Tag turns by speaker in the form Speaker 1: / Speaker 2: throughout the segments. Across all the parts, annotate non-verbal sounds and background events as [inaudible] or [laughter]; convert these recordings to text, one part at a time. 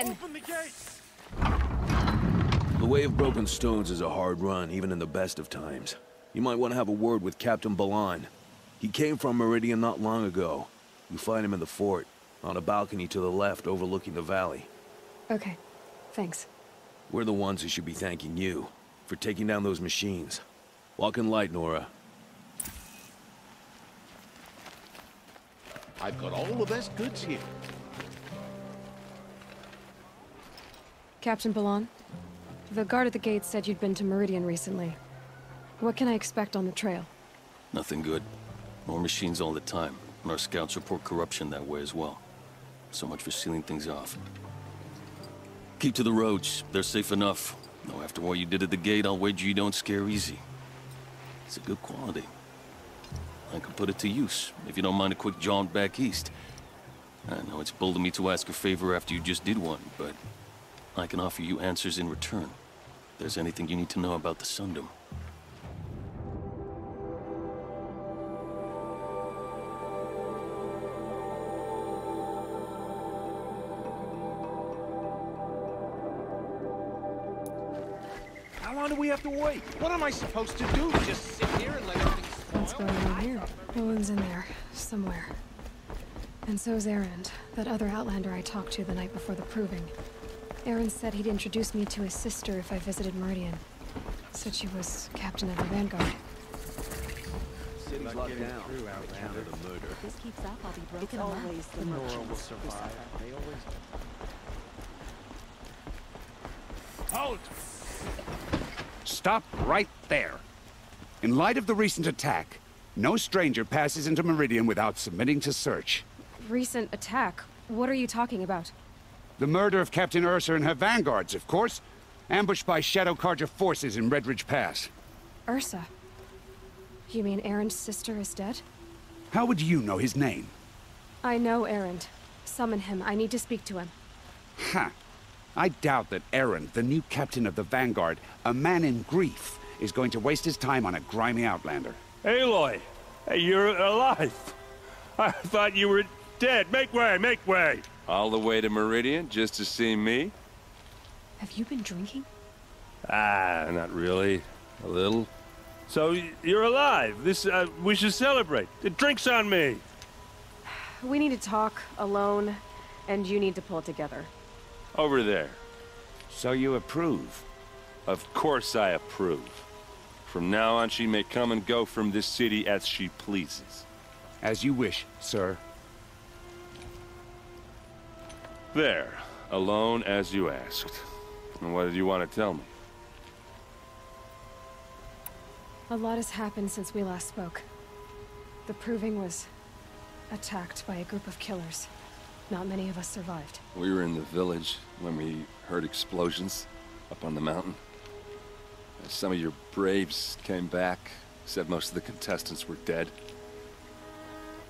Speaker 1: Meridian!
Speaker 2: Open the gates!
Speaker 3: The Way of Broken Stones is a hard run, even in the best of times. You might want to have a word with Captain Balan. He came from Meridian not long ago. You find him in the fort, on a balcony to the left overlooking the valley.
Speaker 1: Okay, thanks.
Speaker 3: We're the ones who should be thanking you for taking down those machines. Walk in light, Nora.
Speaker 4: I've got all the best goods here.
Speaker 1: Captain Balan, the guard at the gate said you'd been to Meridian recently. What can I expect on the trail?
Speaker 5: Nothing good. More machines all the time, and our scouts report corruption that way as well. So much for sealing things off. Keep to the roads. They're safe enough. Though after what you did at the gate, I'll wager you don't scare easy. It's a good quality. I can put it to use, if you don't mind a quick jaunt back east. I know it's bold of me to ask a favor after you just did one, but I can offer you answers in return. If there's anything you need to know about the Sundom.
Speaker 2: How long do we have to wait? What am I supposed to do? Just sit here and let everything
Speaker 1: What's going on here? Olin's in there, somewhere. And so's Erend, that other Outlander I talked to the night before the proving. Erend said he'd introduce me to his sister if I visited Meridian. Said she was captain of the Vanguard.
Speaker 3: City's locked down. Account of the murder.
Speaker 6: If this keeps up, I'll be broken it's always the merchants who suffer.
Speaker 4: They always
Speaker 2: Halt!
Speaker 7: Stop right there. In light of the recent attack, no stranger passes into Meridian without submitting to search.
Speaker 1: Recent attack? What are you talking about?
Speaker 7: The murder of Captain Ursa and her vanguards, of course. Ambushed by Shadow Carja forces in Redridge Pass.
Speaker 1: Ursa? You mean Erend's sister is dead?
Speaker 7: How would you know his name?
Speaker 1: I know Erend. Summon him. I need to speak to him.
Speaker 7: Ha! I doubt that Erend, the new captain of the Vanguard, a man in grief, is going to waste his time on a grimy outlander.
Speaker 8: Aloy, you're alive. [laughs] I thought you were dead. Make way, make way.
Speaker 9: All the way to Meridian just to see me?
Speaker 1: Have you been drinking?
Speaker 8: Ah, not really. A little. So you're alive. This uh, we should celebrate. The drinks on me.
Speaker 1: We need to talk, alone, and you need to pull it together.
Speaker 9: Over there.
Speaker 7: So you approve?
Speaker 9: Of course I approve. From now on, she may come and go from this city as she pleases.
Speaker 7: As you wish, sir.
Speaker 9: There. Alone as you asked. And what did you want to tell me?
Speaker 1: A lot has happened since we last spoke. The Proving was attacked by a group of killers. Not many of us survived.
Speaker 9: We were in the village when we heard explosions up on the mountain. Some of your braves came back, said most of the contestants were dead.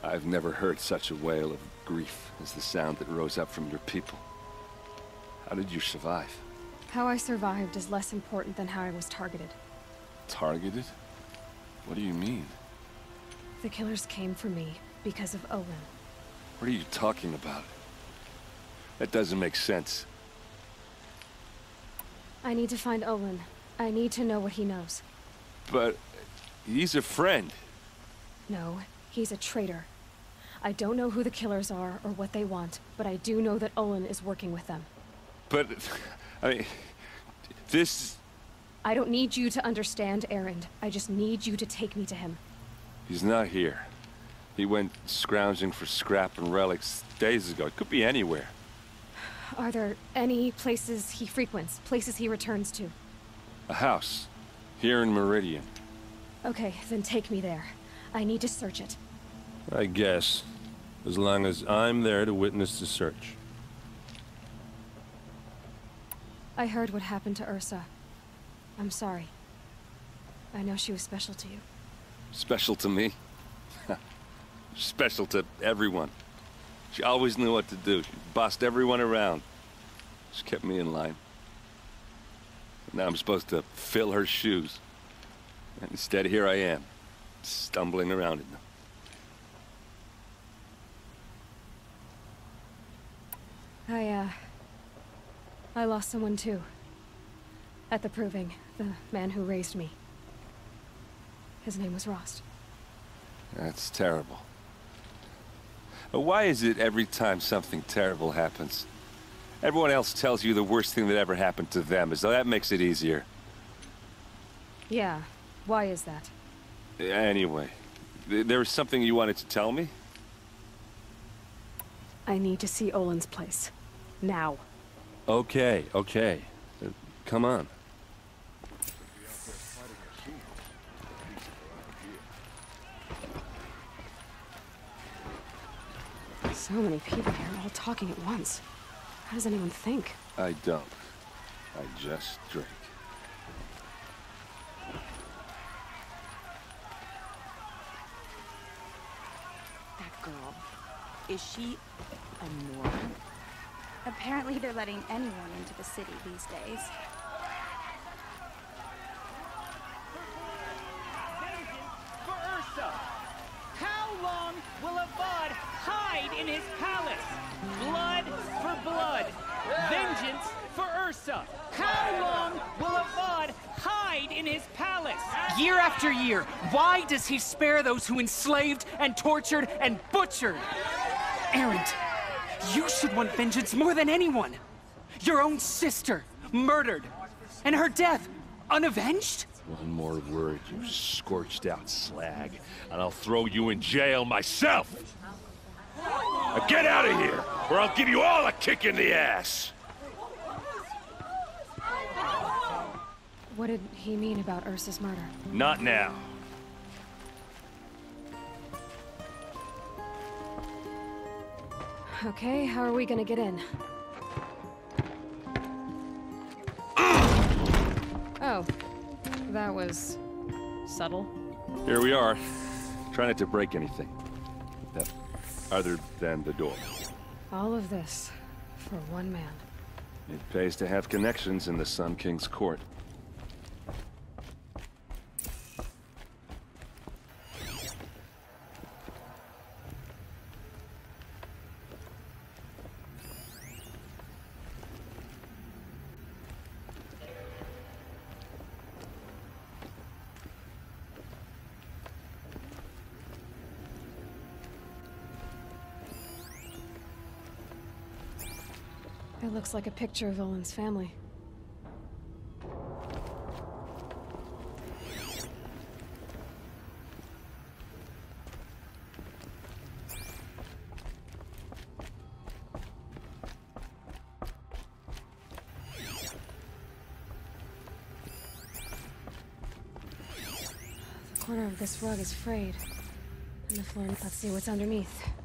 Speaker 9: I've never heard such a wail of grief is the sound that rose up from your people. How did you survive?
Speaker 1: How I survived is less important than how I was targeted.
Speaker 9: Targeted? What do you mean?
Speaker 1: The killers came for me because of Olin.
Speaker 9: What are you talking about? That doesn't make sense.
Speaker 1: I need to find Olin. I need to know what he knows.
Speaker 9: But he's a friend.
Speaker 1: No, he's a traitor. I don't know who the killers are or what they want, but I do know that Olin is working with them.
Speaker 9: But, I mean, this...
Speaker 1: I don't need you to understand Erend. I just need you to take me to him.
Speaker 9: He's not here. He went scrounging for scrap and relics days ago. It could be anywhere.
Speaker 1: Are there any places he frequents? Places he returns to?
Speaker 9: A house. Here in Meridian.
Speaker 1: Okay, then take me there. I need to search it.
Speaker 8: I guess. As long as I'm there to witness the search.
Speaker 1: I heard what happened to Ursa. I'm sorry. I know she was special to you.
Speaker 9: Special to me. [laughs] Special to everyone. She always knew what to do. She bossed everyone around. She kept me in line. Now I'm supposed to fill her shoes. And instead, here I am, stumbling around in them.
Speaker 1: I, uh... I lost someone too. At the proving, the man who raised me. His name was Rost.
Speaker 9: That's terrible. Why is it every time something terrible happens, everyone else tells you the worst thing that ever happened to them, as though that makes it easier?
Speaker 1: Yeah, why is that?
Speaker 9: Anyway, th there was something you wanted to tell me?
Speaker 1: I need to see Olin's place. Now.
Speaker 9: Okay, okay. Uh, come on.
Speaker 1: So many people here, all talking at once. How does anyone think?
Speaker 9: I don't. I just drink.
Speaker 6: That girl. Is she a Norman?
Speaker 10: Apparently they're letting anyone into the city these days.
Speaker 11: For Ursa! How long will Avad hide in his palace? Blood for blood. Vengeance for Ursa. How long will Avad hide in his palace? Year after year, why does he spare those who enslaved and tortured and butchered? Erend, you should want vengeance more than anyone. Your own sister, murdered. And her death, unavenged?
Speaker 9: One more word, you scorched out slag, and I'll throw you in jail myself! Now get out of here, or I'll give you all a kick in the ass!
Speaker 1: What did he mean about Ursa's murder?
Speaker 9: Not now.
Speaker 1: Okay, how are we gonna get in? Oh, that was subtle.
Speaker 9: Here we are. Try not to break anything. That, other than the door.
Speaker 1: All of this for one man.
Speaker 9: It pays to have connections in the Sun King's court.
Speaker 1: It looks like a picture of Olin's family. The corner of this rug is frayed. And the floor... Let's see what's underneath.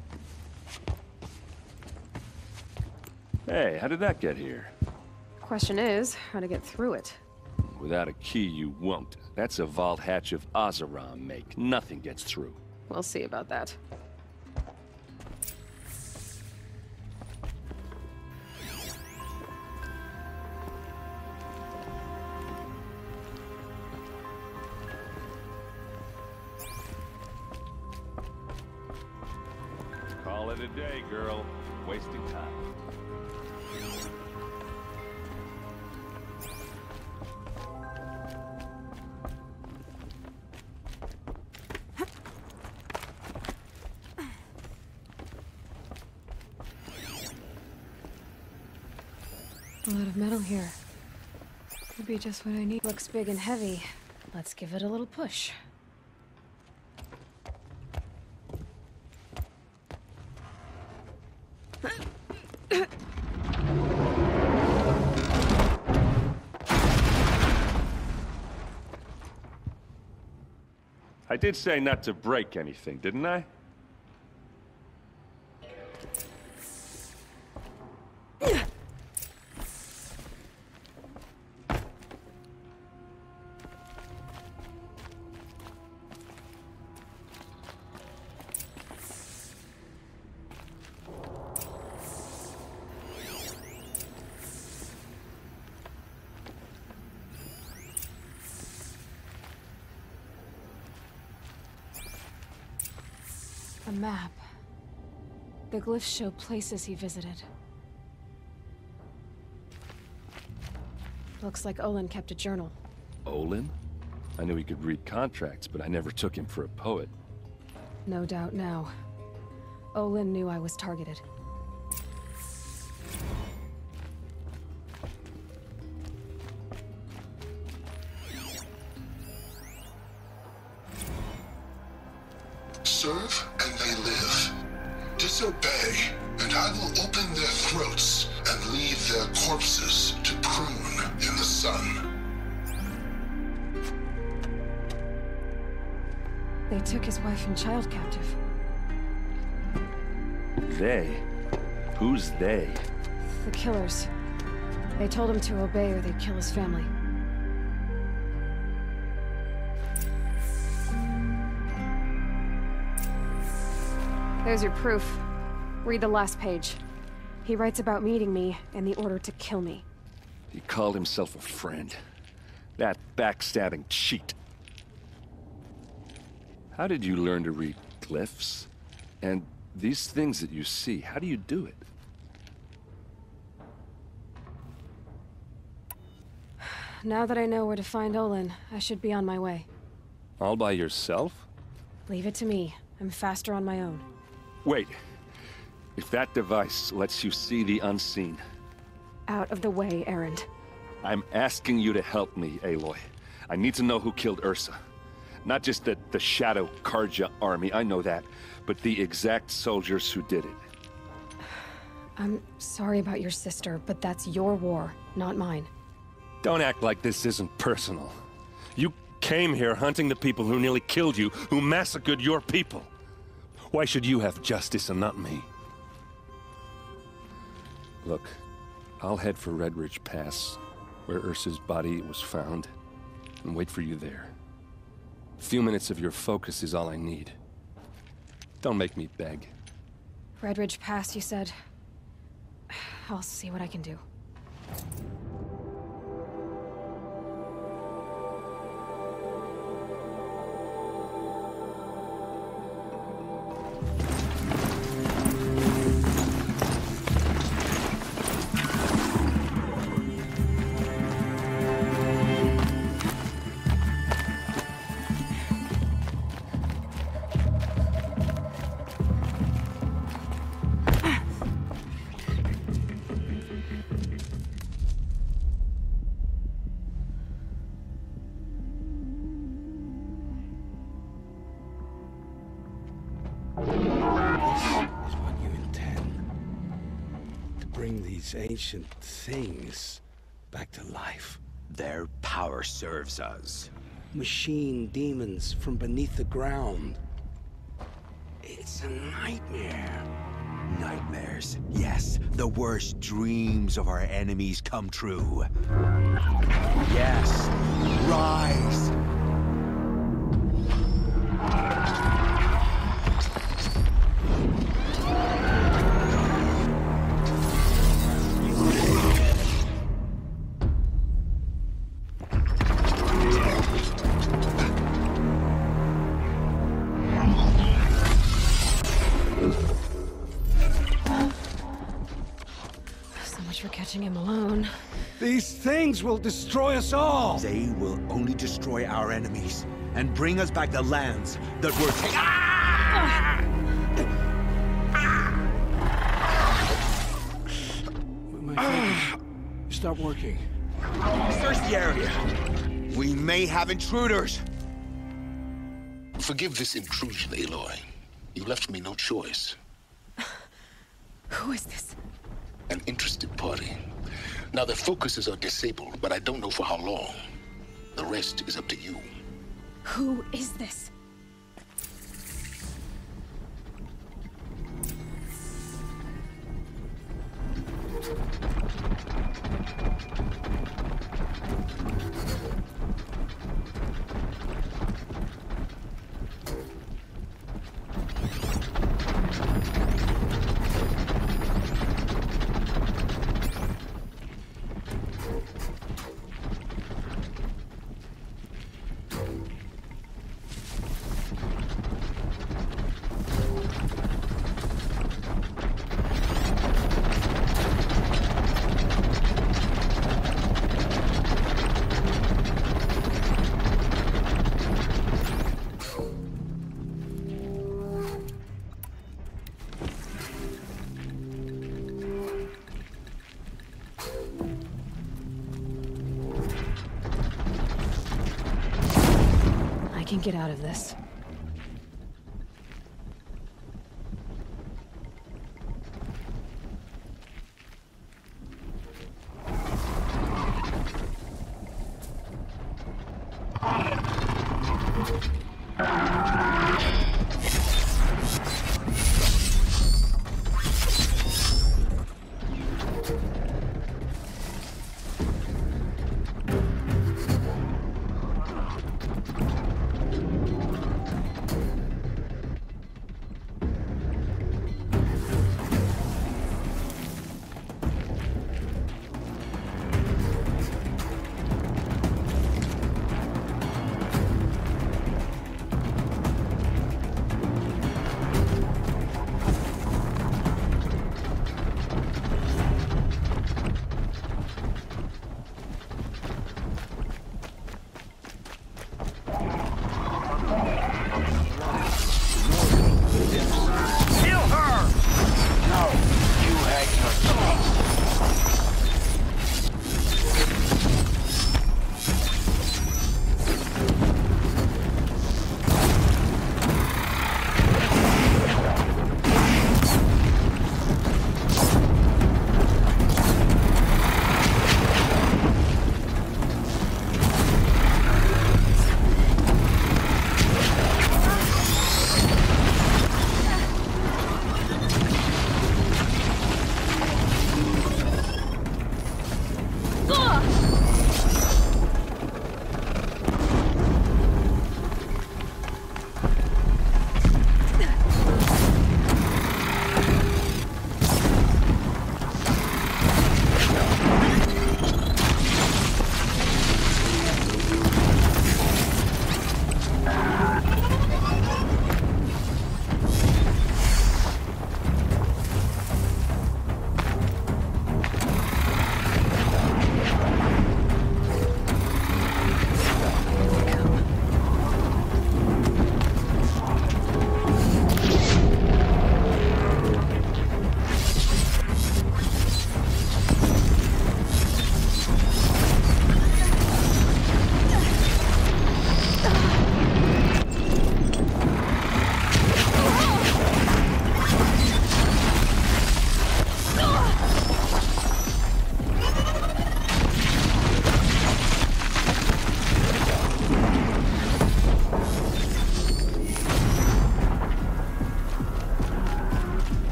Speaker 9: Hey, how did that get here?
Speaker 1: Question is, how to get through it.
Speaker 9: Without a key, you won't. That's a vault hatch of Oseram make. Nothing gets through.
Speaker 1: We'll see about that. Just what I need. Looks big and heavy. Let's give it a little push.
Speaker 9: I did say not to break anything, didn't I?
Speaker 1: Glyphs show places he visited. Looks like Olin kept a journal.
Speaker 9: Olin? I knew he could read contracts, but I never took him for a poet.
Speaker 1: No doubt now. Olin knew I was targeted.
Speaker 12: I will open their throats and leave their corpses to prune in the sun.
Speaker 1: They took his wife and child captive.
Speaker 9: They? Who's they?
Speaker 1: The killers. They told him to obey or they'd kill his family. There's your proof. Read the last page. He writes about meeting me and the order to kill me.
Speaker 9: He called himself a friend. That backstabbing cheat. How did you learn to read glyphs? And these things that you see, how do you do it?
Speaker 1: Now that I know where to find Olin, I should be on my way.
Speaker 9: All by yourself?
Speaker 1: Leave it to me. I'm faster on my own.
Speaker 9: Wait. If that device lets you see the unseen...
Speaker 1: Out of the way, Erend.
Speaker 9: I'm asking you to help me, Aloy. I need to know who killed Ursa. Not just the, the Shadow Carja army, I know that, but the exact soldiers who did it.
Speaker 1: I'm sorry about your sister, but that's your war, not mine.
Speaker 8: Don't act like this isn't personal. You came here hunting the people who nearly killed you, who massacred your people. Why should you have justice and not me?
Speaker 9: Look, I'll head for Redridge Pass, where Ursa's body was found, and wait for you there. A few minutes of your focus is all I need. Don't make me beg.
Speaker 1: Redridge Pass, you said? I'll see what I can do.
Speaker 13: Ancient things back to life.
Speaker 14: Their power serves us.
Speaker 13: Machine demons from beneath the ground. It's a nightmare.
Speaker 14: Nightmares. Yes, the worst dreams of our enemies come true. Yes, rise!
Speaker 1: Catching him alone.
Speaker 13: These things will destroy us all!
Speaker 14: They will only destroy our enemies and bring us back the lands that were taken.
Speaker 13: My fingers stop working.
Speaker 14: Search the area. We may have intruders.
Speaker 12: Forgive this intrusion, Aloy. You left me no choice. [laughs]
Speaker 1: Who is this?
Speaker 12: an interested party. Now, the focuses are disabled, but I don't know for how long. The rest is up to you.
Speaker 1: Who is this? Get out of this.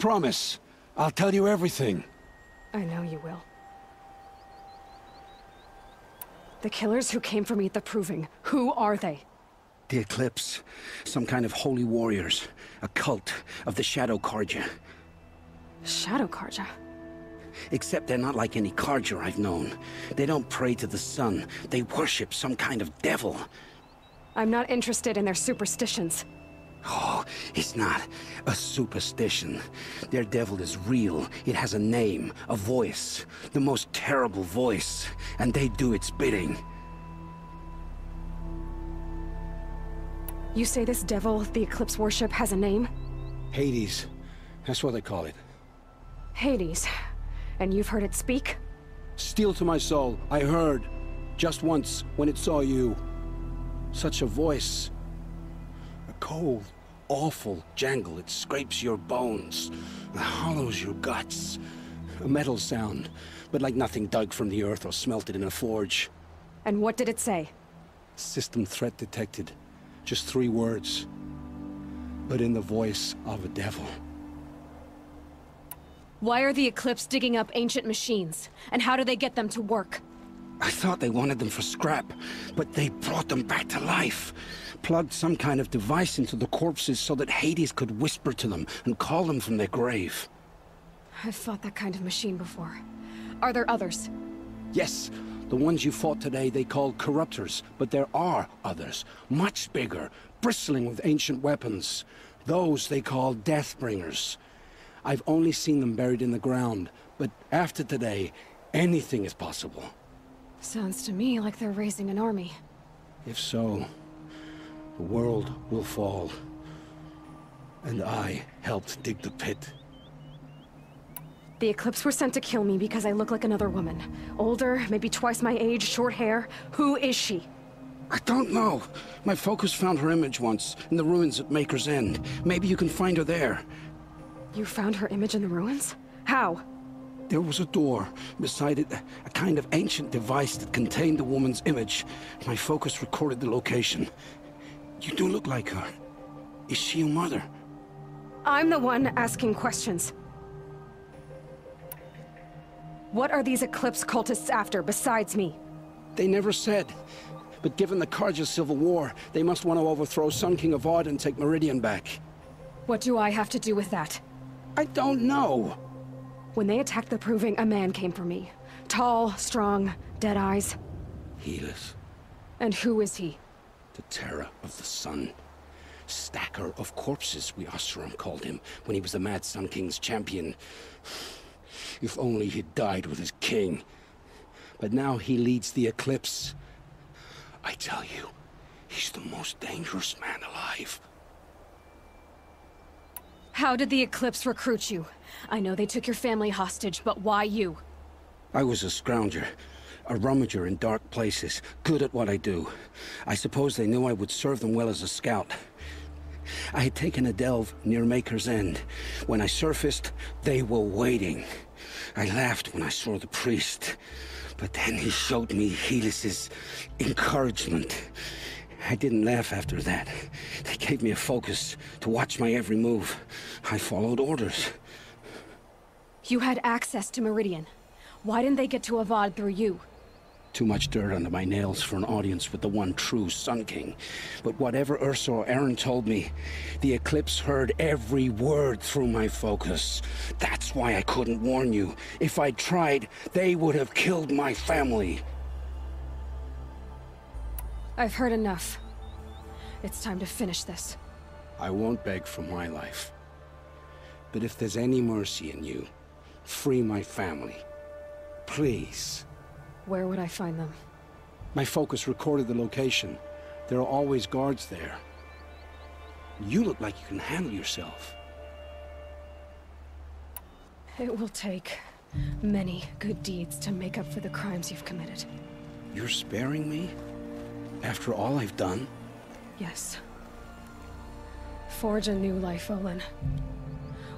Speaker 13: Promise. I'll tell you everything.
Speaker 1: I know you will. The killers who came for me at the Proving, who are they?
Speaker 13: The Eclipse. Some kind of holy warriors. A cult of the Shadow Carja.
Speaker 1: Shadow Carja?
Speaker 13: Except they're not like any Carja I've known. They don't pray to the sun. They worship some kind of devil.
Speaker 1: I'm not interested in their superstitions.
Speaker 13: Oh, it's not a superstition. Their devil is real. It has a name, a voice. The most terrible voice. And they do its bidding.
Speaker 1: You say this devil, the Eclipse worship, has a name?
Speaker 13: Hades. That's what they call it.
Speaker 1: Hades. And you've heard it speak?
Speaker 13: Steel to my soul. I heard. Just once, when it saw you. Such a voice. Cold, awful jangle. It scrapes your bones. It hollows your guts. A metal sound, but like nothing dug from the earth or smelted in a forge.
Speaker 1: And what did it say?
Speaker 13: System threat detected. Just three words. But in the voice of a devil.
Speaker 1: Why are the Eclipse digging up ancient machines? And how do they get them to work?
Speaker 13: I thought they wanted them for scrap, but they brought them back to life. Plugged some kind of device into the corpses so that Hades could whisper to them and call them from their grave.
Speaker 1: I've fought that kind of machine before. Are there others?
Speaker 13: Yes, the ones you fought today they call corruptors, but there are others, much bigger, bristling with ancient weapons. Those they call Deathbringers. I've only seen them buried in the ground, but after today, anything is possible.
Speaker 1: Sounds to me like they're raising an army.
Speaker 13: If so, the world will fall. And I helped dig the pit.
Speaker 1: The Eclipse were sent to kill me because I look like another woman. Older, maybe twice my age, short hair. Who is she?
Speaker 13: I don't know. My focus found her image once, in the ruins at Maker's End. Maybe you can find her there.
Speaker 1: You found her image in the ruins? How?
Speaker 13: There was a door. Beside it, a kind of ancient device that contained the woman's image. My focus recorded the location. You do look like her. Is she your mother?
Speaker 1: I'm the one asking questions. What are these Eclipse cultists after, besides me?
Speaker 13: They never said. But given the Carja civil war, they must want to overthrow Sun King Avad and take Meridian back.
Speaker 1: What do I have to do with that?
Speaker 13: I don't know.
Speaker 1: When they attacked the Proving, a man came for me. Tall, strong, dead eyes.
Speaker 13: Helis.
Speaker 1: And who is he?
Speaker 13: The terror of the sun. Stacker of corpses, we Oseram called him, when he was the Mad Sun King's champion. If only he'd died with his king. But now he leads the Eclipse. I tell you, he's the most dangerous man alive.
Speaker 1: How did the Eclipse recruit you? I know they took your family hostage, but why you?
Speaker 13: I was a scrounger. A rummager in dark places, good at what I do. I suppose they knew I would serve them well as a scout. I had taken a delve near Maker's End. When I surfaced, they were waiting. I laughed when I saw the priest. But then he showed me Helis's encouragement. I didn't laugh after that. They gave me a focus to watch my every move. I followed orders.
Speaker 1: You had access to Meridian. Why didn't they get to Avad through you?
Speaker 13: Too much dirt under my nails for an audience with the one true Sun King. But whatever Ursa or Erend told me, the Eclipse heard every word through my focus. That's why I couldn't warn you. If I'd tried, they would have killed my family.
Speaker 1: I've heard enough. It's time to finish this.
Speaker 13: I won't beg for my life. But if there's any mercy in you, free my family. Please.
Speaker 1: Where would I find them?
Speaker 13: My focus recorded the location. There are always guards there. You look like you can handle yourself.
Speaker 1: It will take many good deeds to make up for the crimes you've committed.
Speaker 13: You're sparing me? After all I've done?
Speaker 1: Yes. Forge a new life, Olin.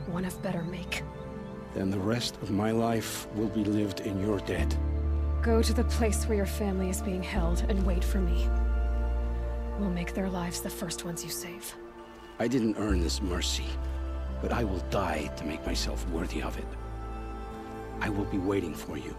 Speaker 1: One of better make.
Speaker 13: Then the rest of my life will be lived in your debt.
Speaker 1: Go to the place where your family is being held and wait for me. We'll make their lives the first ones you save.
Speaker 13: I didn't earn this mercy. but I will die to make myself worthy of it. I will be waiting for you.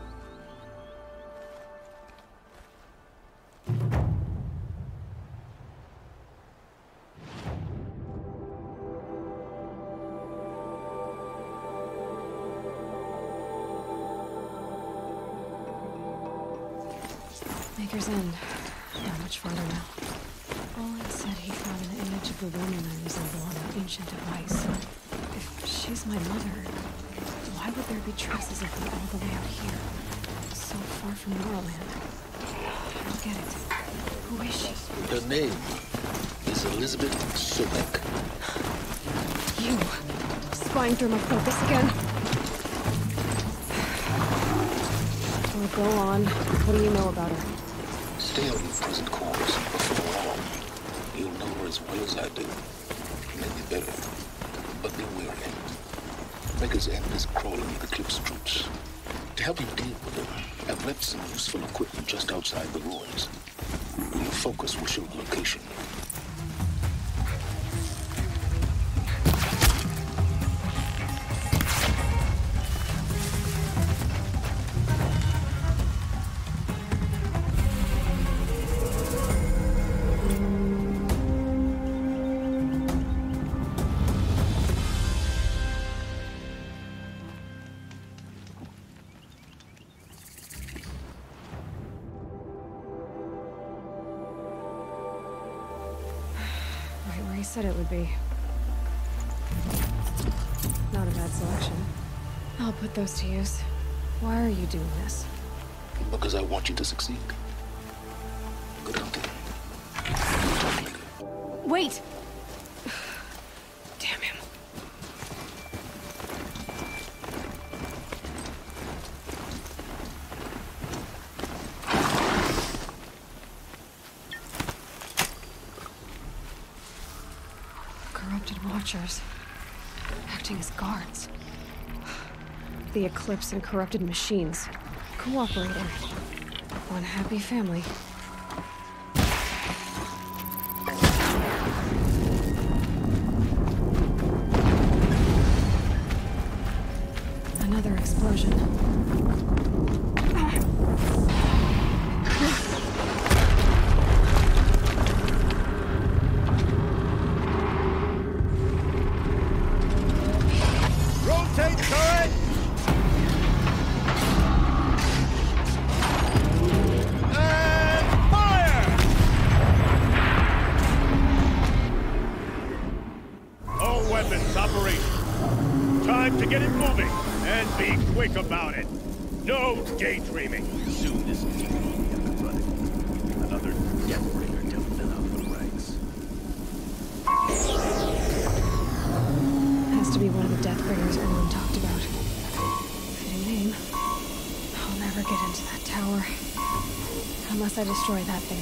Speaker 1: Be traces of her all the way out here? So far from Norland. I don't get it. Who is she?
Speaker 15: Her name is Elizabeth Sobek.
Speaker 1: You! Spying through my focus again? Well, go on. What do you know about her?
Speaker 15: Stay on your present course. Before long, you'll know her as well as I do. Maybe better. But be wary. Maker's End is crawling with Eclipse troops. To help you deal with them, I've left some useful equipment just outside the ruins. Your focus will show the location.
Speaker 1: Right where he said it would be. Not a bad selection. I'll put those to use. Why are you doing this?
Speaker 15: Because I want you to succeed. Good hunting.
Speaker 1: Wait! Acting as guards. The Eclipse and corrupted machines. Cooperating. One happy family. Destroy that thing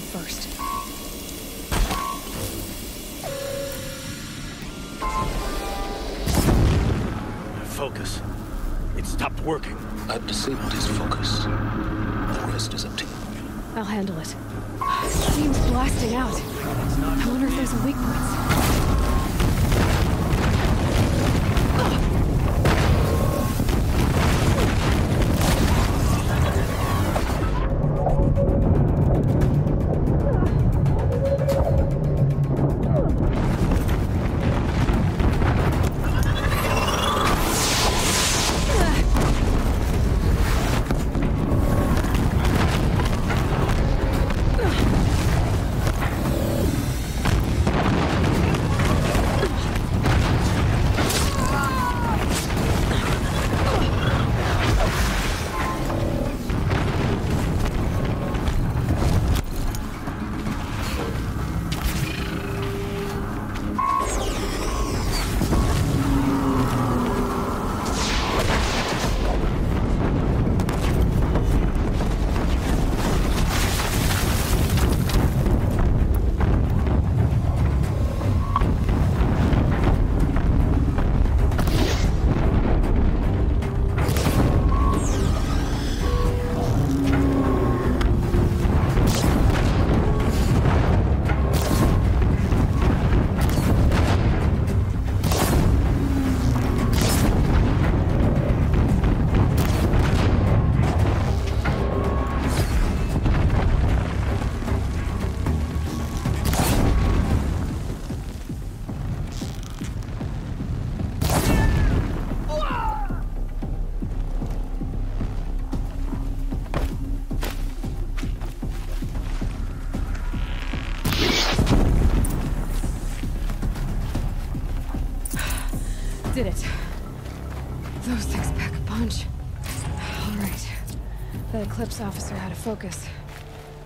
Speaker 2: focus.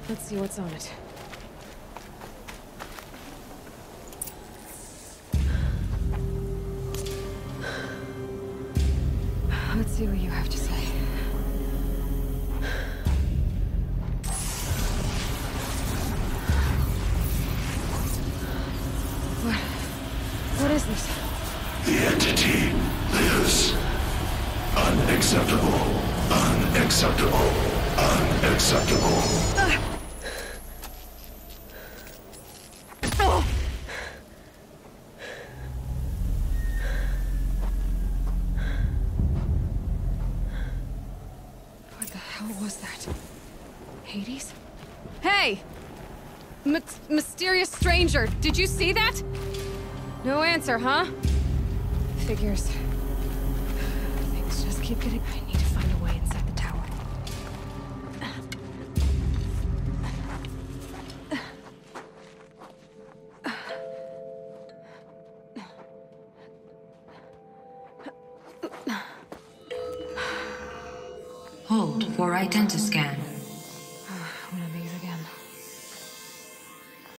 Speaker 1: Let's see what's on it. Let's see what you have to say. What? What is this?
Speaker 12: The entity lives. Unacceptable. Unacceptable. Unacceptable.
Speaker 1: What the hell was that? Hades? Hey! M stranger, did you see that? No answer, huh? Figures. Things just keep getting...